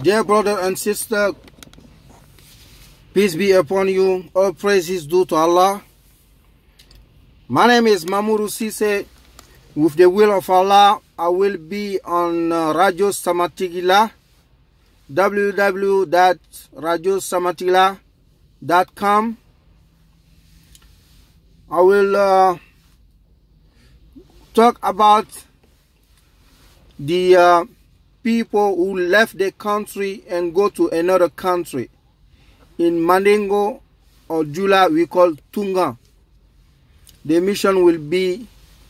Dear brother and sister, peace be upon you. All praises due to Allah. My name is Mamuru Sise. With the will of Allah, I will be on uh, Radio Samatigila, www.radiosamatila.com. I will uh, talk about the uh, people who left the country and go to another country. In Mandingo or Jula, we call Tunga. The mission will be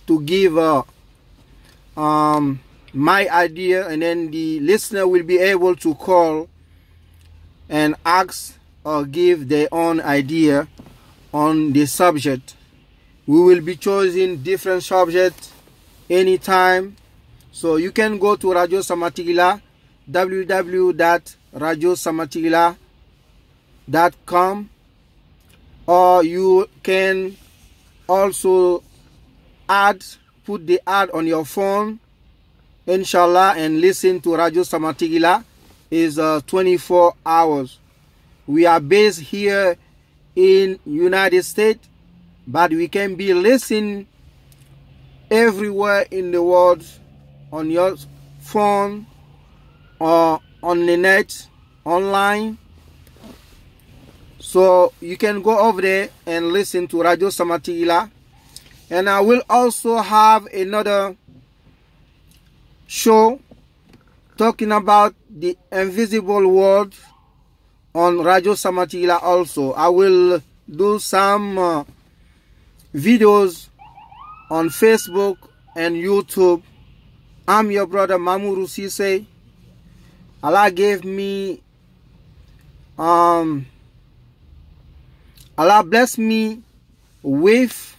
to give uh, um, my idea, and then the listener will be able to call and ask or give their own idea on the subject. We will be choosing different subjects anytime so you can go to Radio Samatigila, www.radiosamatigila.com, or you can also add, put the ad on your phone, inshallah, and listen to Radio Samatigila. is uh, 24 hours. We are based here in United States, but we can be listening everywhere in the world on your phone or on the net online. So you can go over there and listen to Radio Samatila. And I will also have another show talking about the invisible world on Radio Samatila also. I will do some uh, videos on Facebook and YouTube I'm your brother Mamuru Sise. Allah gave me um Allah bless me with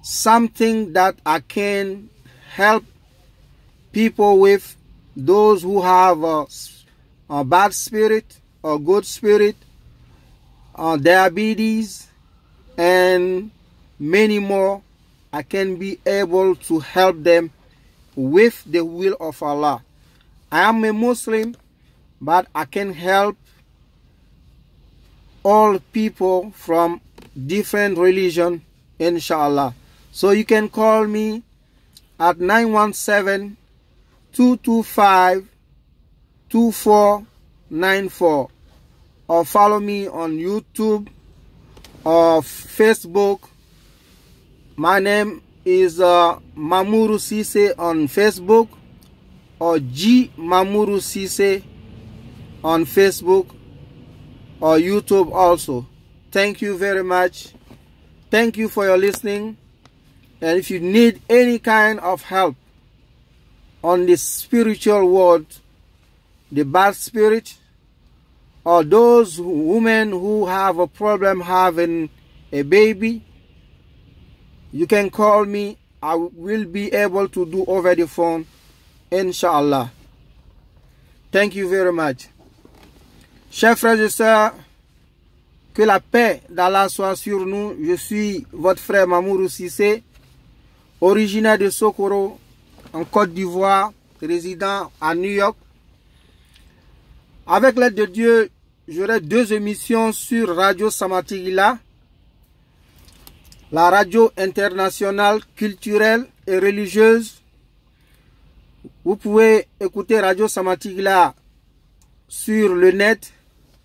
something that I can help people with those who have a, a bad spirit or good spirit uh, diabetes and many more I can be able to help them with the will of Allah. I am a Muslim, but I can help all people from different religion, inshallah. So you can call me at 917 225 2494 or follow me on YouTube or Facebook. My name is uh, Mamuru Sise on Facebook or G Mamuru Sise on Facebook or YouTube also. Thank you very much. Thank you for your listening. And if you need any kind of help on the spiritual world, the bad spirit, or those women who have a problem having a baby, you can call me. I will be able to do over the phone, inshallah. Thank you very much. Chers frères et sœurs, que la paix d'Allah soit sur nous. Je suis votre frère Mamourou Sissé, originaire de Sokoro, en Côte d'Ivoire, résident à New York. Avec l'aide de Dieu, j'aurai deux émissions sur Radio Samatigila la radio internationale culturelle et religieuse. Vous pouvez écouter Radio Samatigla sur le net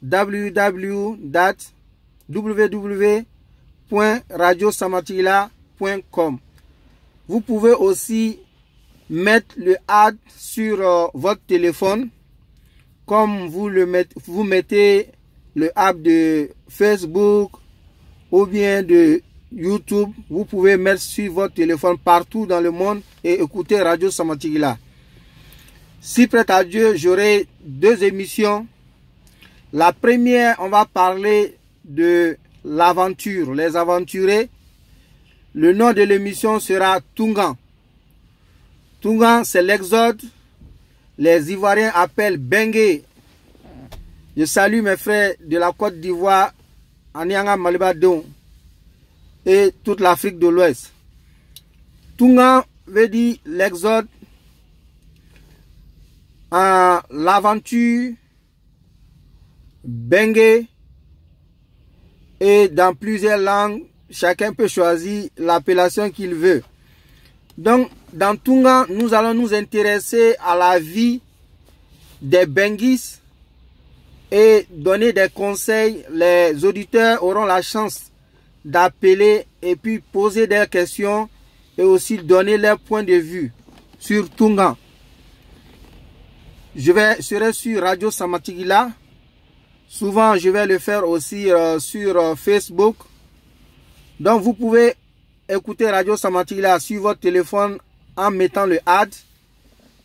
www.radiosamatila.com. Vous pouvez aussi mettre le ad sur euh, votre téléphone comme vous le mettez, vous mettez le app de Facebook ou bien de YouTube, vous pouvez mettre sur votre téléphone partout dans le monde et écouter Radio Samatigila. Si prêt à Dieu, j'aurai deux émissions. La première, on va parler de l'aventure, les aventurés. Le nom de l'émission sera Tungan. Tungan, c'est l'exode. Les Ivoiriens appellent Bengue. Je salue mes frères de la Côte d'Ivoire, Anianga Malibadon et toute l'Afrique de l'Ouest. Tunga veut dire l'exode. Euh, l'aventure, bengue, et dans plusieurs langues, chacun peut choisir l'appellation qu'il veut. Donc, dans Tunga, nous allons nous intéresser à la vie des Benguis et donner des conseils. Les auditeurs auront la chance d'appeler et puis poser des questions et aussi donner leur point de vue sur Tunga. Je vais, serai sur Radio Samatigila. Souvent, je vais le faire aussi euh, sur euh, Facebook. Donc, vous pouvez écouter Radio Samatigila sur votre téléphone en mettant le ad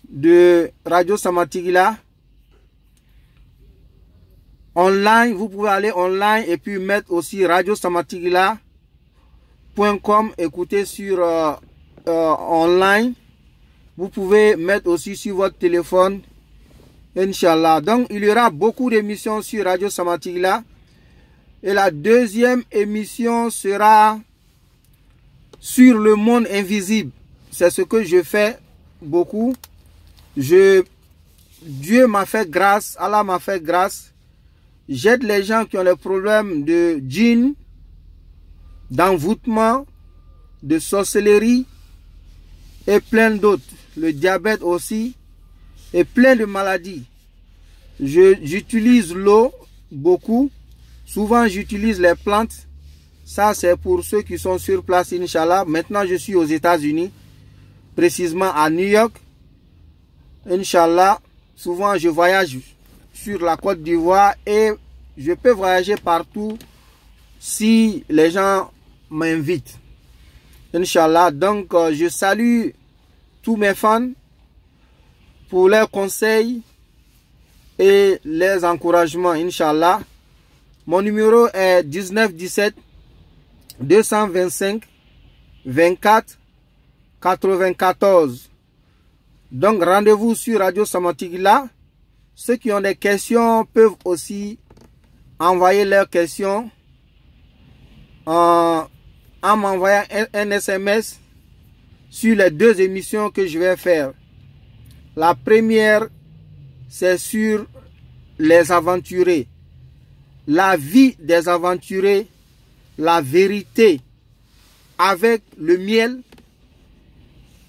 de Radio Samatigila. Online, vous pouvez aller online et puis mettre aussi Radio Samatigila.com, écouter sur euh, online. Vous pouvez mettre aussi sur votre téléphone Inch'Allah. Donc, il y aura beaucoup d'émissions sur Radio Samatigla. Et la deuxième émission sera sur le monde invisible. C'est ce que je fais beaucoup. Je, Dieu m'a fait grâce, Allah m'a fait grâce. J'aide les gens qui ont les problèmes de djinn, d'envoûtement, de sorcellerie et plein d'autres. Le diabète aussi et plein de maladies. J'utilise l'eau beaucoup. Souvent, j'utilise les plantes. Ça, c'est pour ceux qui sont sur place, Inch'Allah. Maintenant, je suis aux États-Unis, précisément à New York. Inch'Allah, souvent, je voyage sur la Côte d'Ivoire et je peux voyager partout si les gens m'invitent. Inch'Allah, donc, euh, je salue tous mes fans pour leurs conseils et les encouragements, Inch'Allah. Mon numéro est 1917 225 24 94. Donc rendez-vous sur Radio Samatigila. Ceux qui ont des questions peuvent aussi envoyer leurs questions en, m'envoyant un SMS sur les deux émissions que je vais faire. La première, c'est sur les aventurés. La vie des aventurés, la vérité avec le miel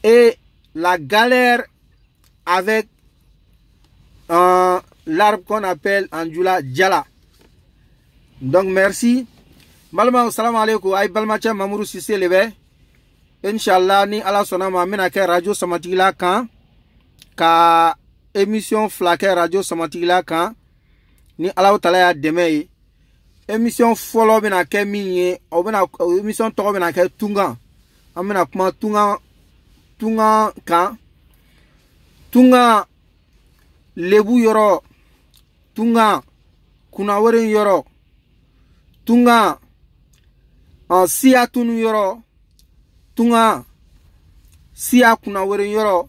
et la galère avec euh, l'arbre qu'on appelle Anjula Djala. Donc merci. Malama salam alaikum. Ay balmacha Mamourou Sissé lebe. Inch'Allah ni ala sonama, ma ke radio somatigi la kan. Ka émission fila kɛ radio samatigila kan ni ala tala y'a dɛmɛ ye émission fɔlɔ bɛna kɛ min ye o bɛna émission tɔgɔ bɛna kɛ tungan an bɛna kuma tunkan tunkan kan tunkan lebu yɔrɔ tungan kunnaweren yɔrɔ tungan uh, siya tunu yɔrɔ tungan siya kunnaweren yɔrɔ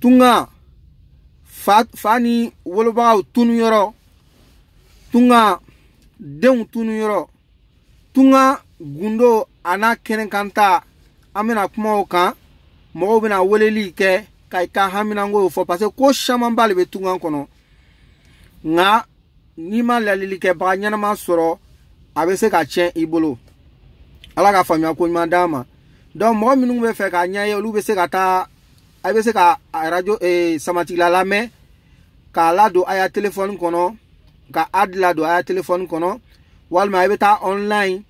tunga fa, fa ni wolobagaw tunu yɔrɔ tunga denw tunu yɔrɔ tunga gundo a n'a kɛnɛkanta an bena kuma o kan mɔgɔw bena weleli kɛ ka i ka haminanko fɔ parce que ko samanba le be tunga kɔnɔ nga n'i ma lalilikɛbaga ɲɛnama sɔrɔ a be se ka tiɲɛ i bolo. Ala ka faamuya ko ɲuman d'an ma donc mɔgɔ minnu be fɛ k'a ɲɛ ye olu be se ka taa a bɛ se ka radio eh, samatigila lamɛn k'a ladon a y'a telefɔni kɔnɔ ka ad ladon a y'a telefɔni kɔnɔ walima i bɛ taa online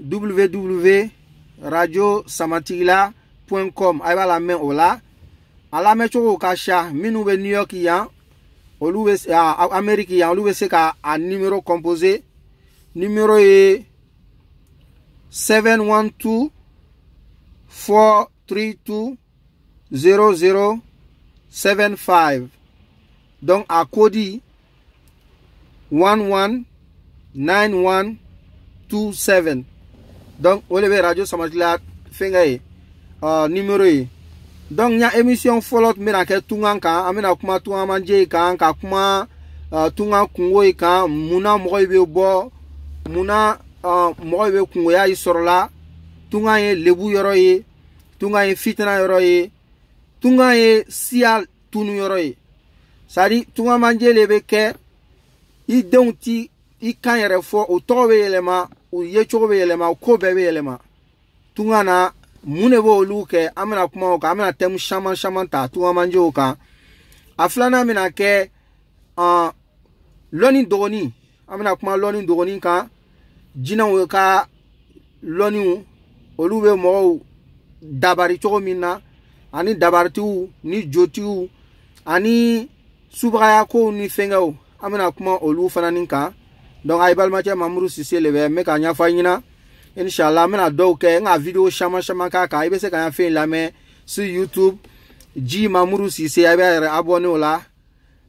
www radio samatigila com a b'a lamɛn o la a lamɛncogo ka ca minnu bɛ new york yan olu bɛ amérique yan numéro composé numéro ye 712 432 0075 donc a kodi 119127 donc bɛ radio samatila fɛnkɛ ye uh, numéro ye donc n ya émission fɔlɔ tun bɛna kɛ tungan kan an bɛna kuma tungan manje kan ka kuma uh, tungan kungo ye kan munna mɔgɔ bɛ bɔ munna uh, mɔgɔ bɛ kungoya yi sɔrɔla tungan ye lebu yɔrɔ ye tungan ye fitina yɔrɔ ye tunga ye siya tunu yɔrɔ ye sadi tunga manje le bɛ kɛ i denw ti i kan yɛrɛ fɔ o tɔgɔ bɛ yɛlɛma o yecogo bɛ yɛlɛma o ko bɛɛ bɛ yɛlɛma tunga na mun de b'olu kɛ an bɛna kuma o kan an bɛna tɛmu caman caman ta tunga manjew kan. A filanan bɛna kɛ uh, lɔni dɔgɔnin an bɛna kuma lɔni dɔgɔnin kan. Jinɛw ka lɔniw olu bɛ mɔgɔw dabari cogo min na ani dabaritiw ni jotiw ani subagaya kow ni fɛnkɛw an bɛna kuma olu fana nin kan. Donc a ye balimacɛ mamuru sise le bɛ n bɛ ka ɲɛfɔ a ɲɛna Inch'Allah, mwen a do ke, nga video shaman shaman kaka, ibe se kanya fin la men, si YouTube, G Mamourou Sise, ibe abone ou la,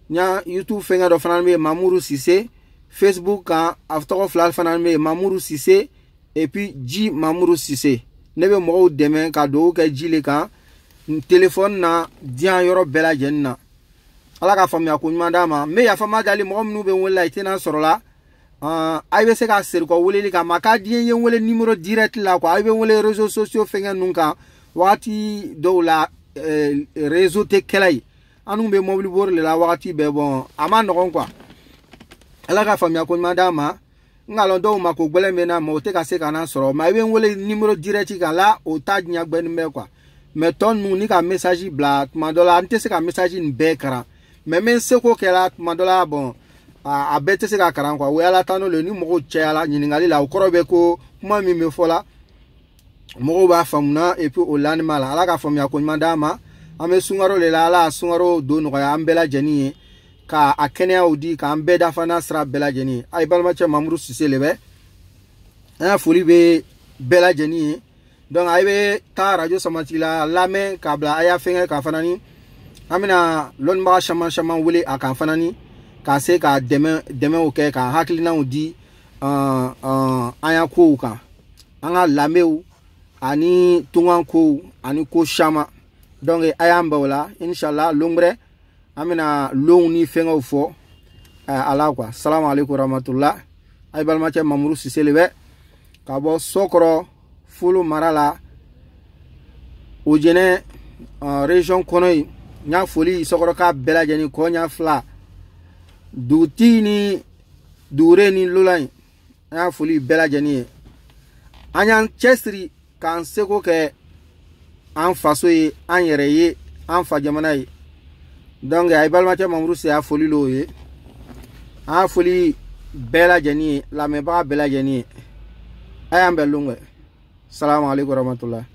nyan YouTube fenga do fanan me Mamourou Sise, Facebook kan, after of la fanan me Mamourou Sise, epi G Mamourou Sise. Nebe mwa ou demen ka do ke G le kan, telefon nan, diyan yoro bela jen nan. Ala ka fami akoun mandama, me ya fama dali mwa mnou be wè la ite nan soro la, uh, a bɛ se ka seri kɔ weleli kan ma k'a di ye n wele numéro direct la quoi a bɛ n wele réseaux sociaux fɛnkɛ ninnu kan wagati dɔw la euh, réseau tɛ kɛla ye an bɛ mobili bori de la wagati bɛɛ bɔn a ma nɔgɔn quoi ala ka faamuya ko ɲuman d'a ma n ka lɔn dɔw ma ko gbɛlɛn bɛ na mɛ o tɛ ka se ka na sɔrɔ mɛ i bɛ n wele numéro direct kan la o t'a diɲɛ gbɛni bɛɛ quoi mɛ tɔ ninnu ni ka message bila tuma dɔ la n tɛ se ka message nin bɛɛ karan mɛ n bɛ n seko kɛra tuma dɔ la bɔn a bɛɛ tɛ se ka karan kuwa o ye ala tan n'o le ni mɔgɔw cayala ɲininkali la o kɔrɔ bɛ ko kuma min bɛ fɔ la mɔgɔw b'a faamuna et puis o lanima la. Ala ka faamuya ko ɲuman d'a ma. An bɛ sunkaro de la. Ala sunkaro don nɔgɔya an bɛɛ lajɛlen ye. Ka a kɛnɛyaw di k'an bɛɛ dafa n'a sira bɛɛ lajɛlen ye. A ye balimacɛ mamuru sise le bɛ. An ka foli bɛ bɛɛ lajɛlen ye. Donc a bɛ taa arajo samati la lamɛn k'a bila a y'a fɛnkɛ k'a fana ni. An bɛna lɔnnibaga caman caman wele a kan fana ni ka se ka dɛmɛ dɛmɛw kɛ ka hakilinaw di an ya kow kan. An ka lamɛnw ani tungan kow ani ko caman donc a y'an o la. Inshallah longbrɛ an bɛna lonw ni fɛngɛw fɔ ala quoi. Salamu aleykum rahmatullah a ye balimacɛ mamuru sise le bɛ. Ka bɔ sokɔrɔ folo mara la. O jɛnɛ uh, kɔnɔ yen. N y'a foli sokɔrɔ k'a bɛɛ lajɛlen kɔ ɲa fila. Dugutigi ni dugure ni lola in an y'a foli bɛɛ lajɛlen ye. An y'an cɛsiri k'an seko kɛ an faso ye an yɛrɛ ye an fa jamana ye. Donc a ye balimacɛ mamuru se a foli l'o ye. An y'a foli bɛɛ lajɛlen ye lamɛnbaga bɛɛ lajɛlen ye. A y'an bɛn longɛ salamu aleykum